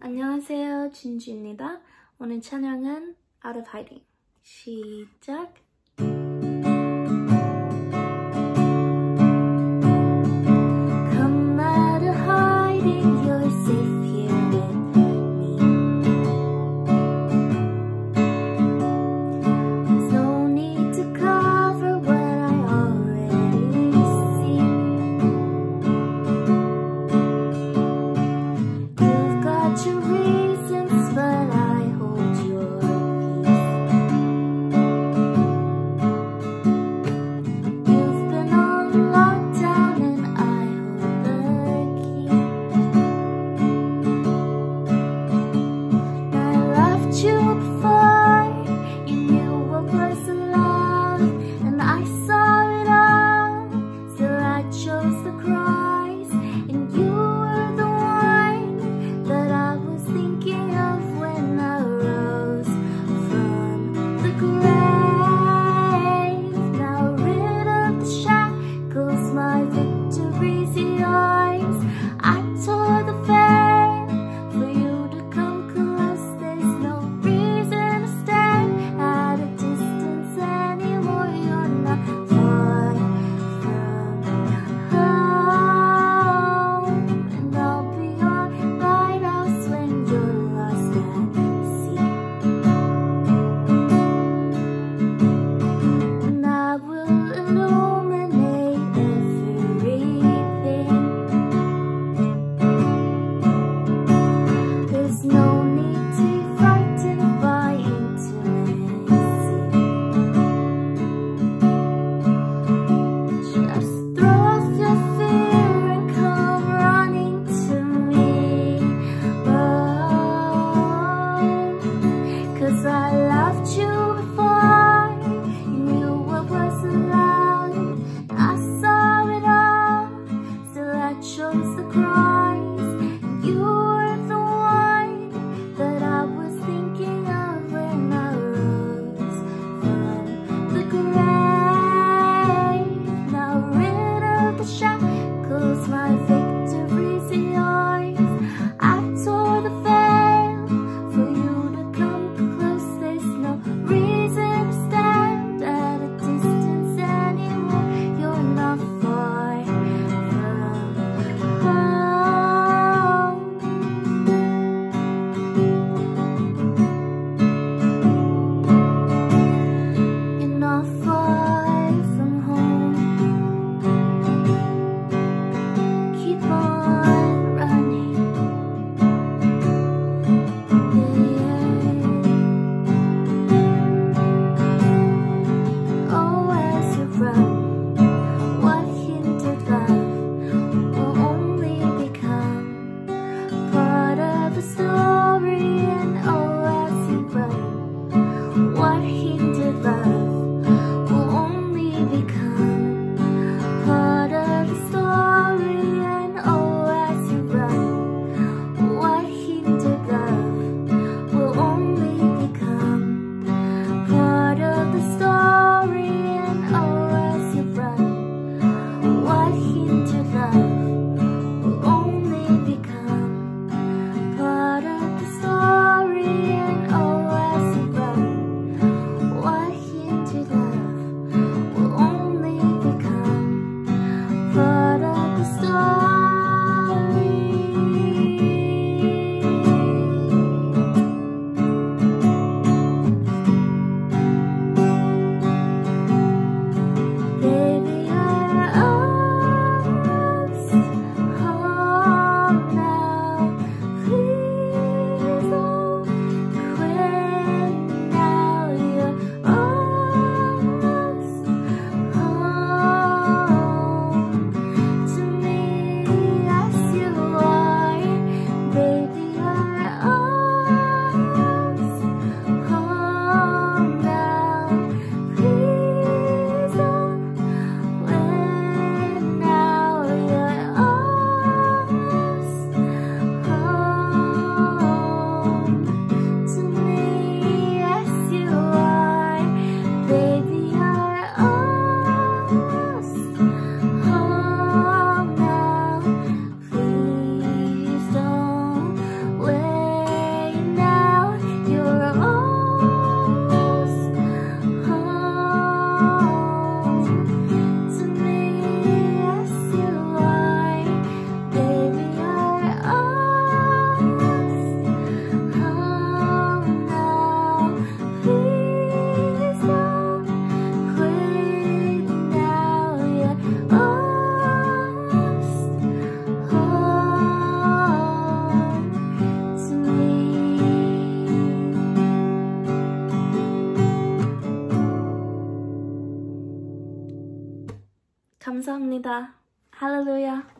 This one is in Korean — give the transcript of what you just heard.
안녕하세요, 진주입니다. 오늘 찬양은 Out of Hiding. 시작! the stars. 합니다. 할렐루야.